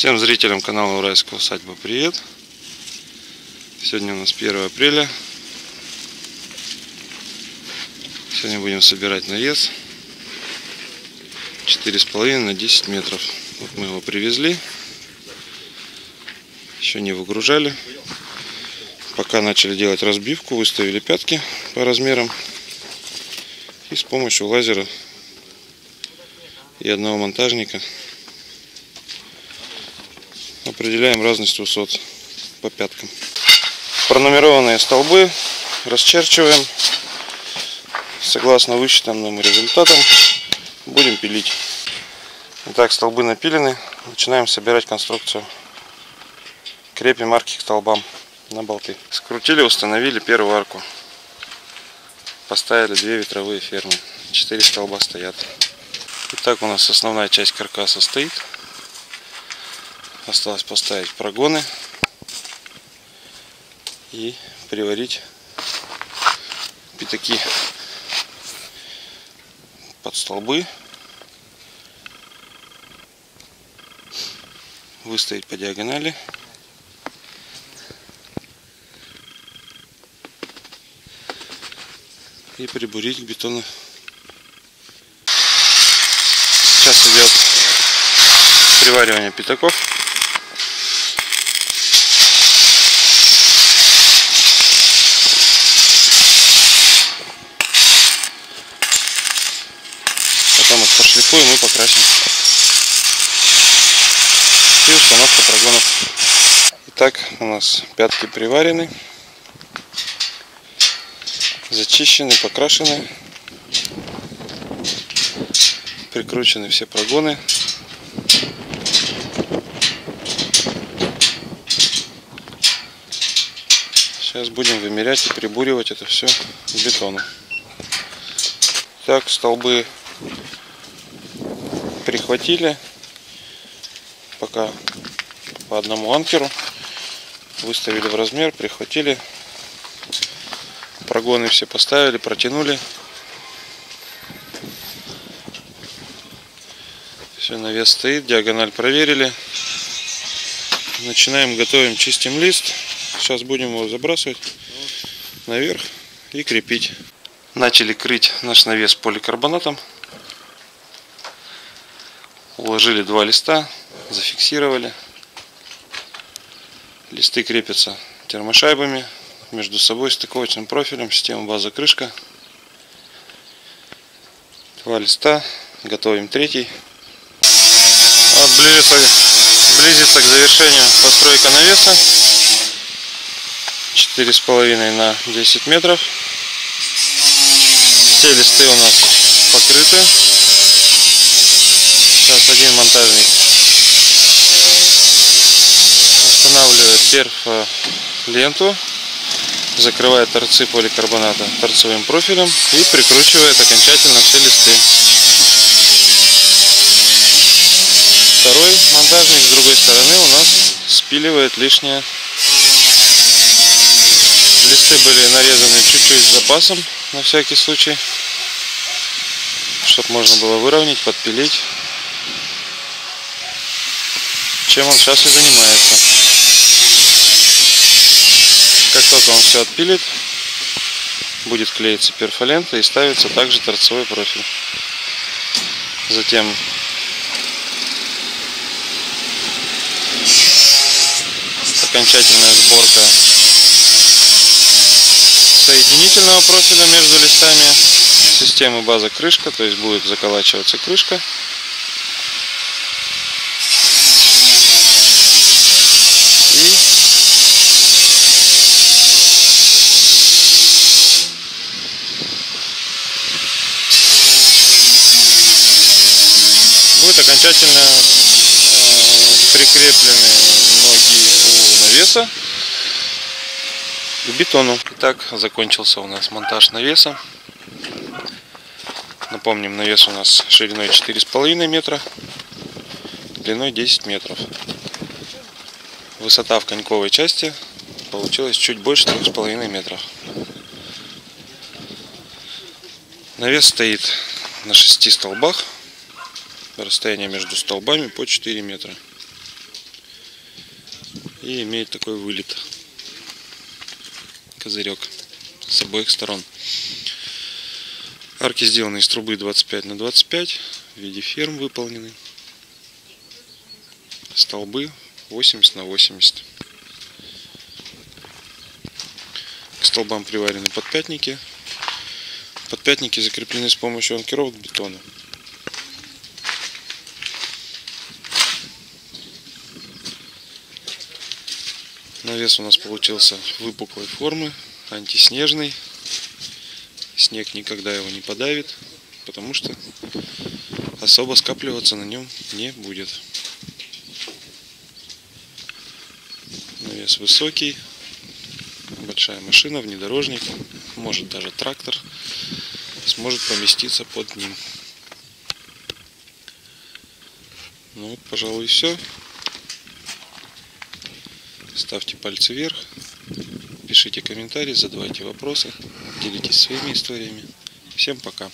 Всем зрителям канала Уральская усадьба привет! Сегодня у нас 1 апреля. Сегодня будем собирать навес. 4,5 на 10 метров. Вот мы его привезли. Еще не выгружали. Пока начали делать разбивку, выставили пятки по размерам. И с помощью лазера и одного монтажника определяем разность высот по пяткам. Пронумерованные столбы расчерчиваем согласно высчитанным результатам будем пилить. Итак, столбы напилены. Начинаем собирать конструкцию. Крепим арки к столбам на болты. Скрутили, установили первую арку. Поставили две ветровые фермы. Четыре столба стоят. Итак, у нас основная часть каркаса стоит. Осталось поставить прогоны и приварить пятаки под столбы. Выставить по диагонали. И прибурить к бетону. Сейчас идет приваривание пятаков. Покрасим. И установка прогонов. Итак, у нас пятки приварены, зачищены, покрашены, прикручены все прогоны. Сейчас будем вымерять и прибуривать это все к бетону. Так, столбы прихватили пока по одному анкеру. Выставили в размер прихватили. Прогоны все поставили протянули. Все навес стоит диагональ проверили. Начинаем готовим чистим лист. Сейчас будем его забрасывать наверх и крепить. Начали крыть наш навес поликарбонатом уложили два листа, зафиксировали. Листы крепятся термошайбами между собой стыковочным профилем, система база крышка. Два листа, готовим третий. Близится, близится к завершению постройка навеса. Четыре с половиной на 10 метров. Все листы у нас покрыты Сейчас один монтажник устанавливает перф ленту, закрывает торцы поликарбоната торцевым профилем и прикручивает окончательно все листы. Второй монтажник с другой стороны у нас спиливает лишнее. Листы были нарезаны чуть-чуть с запасом на всякий случай, чтобы можно было выровнять, подпилить чем он сейчас и занимается. Как только он все отпилит, будет клеиться перфолента и ставится также торцевой профиль. Затем окончательная сборка соединительного профиля между листами системы база крышка, то есть будет заколачиваться крышка будет окончательно э, прикреплены ноги у навеса к бетону. Итак, закончился у нас монтаж навеса. Напомним, навес у нас шириной 4,5 метра, длиной 10 метров. Высота в коньковой части получилась чуть больше 3,5 метров. Навес стоит на шести столбах расстояние между столбами по 4 метра. и имеет такой вылет. Козырек с обоих сторон. Арки сделаны из трубы 25 на 25 в виде ферм выполнены. Столбы 80 на 80. К столбам приварены подпятники. Подпятники закреплены с помощью анкеров бетона. Навес у нас получился выпуклой формы, антиснежный. Снег никогда его не подавит, потому что особо скапливаться на нем не будет. Навес высокий, большая машина, внедорожник, может даже трактор сможет поместиться под ним. Ну вот, пожалуй, все. Ставьте пальцы вверх, пишите комментарии, задавайте вопросы, делитесь своими историями. Всем пока!